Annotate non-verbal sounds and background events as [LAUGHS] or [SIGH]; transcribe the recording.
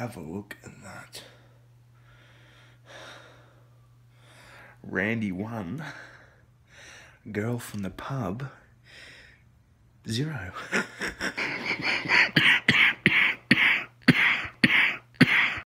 Have a look at that. Randy one. Girl from the pub. Zero. [LAUGHS]